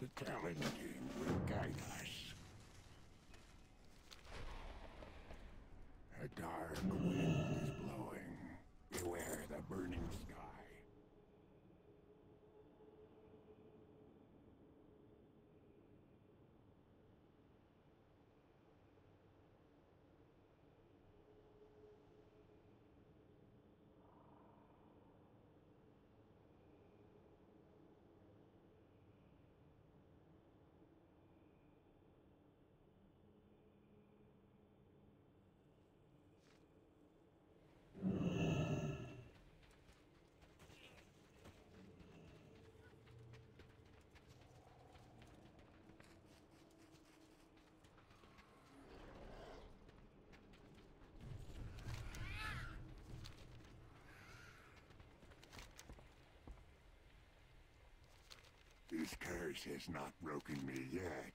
The Talon King will guide us. A dark wind This curse has not broken me yet.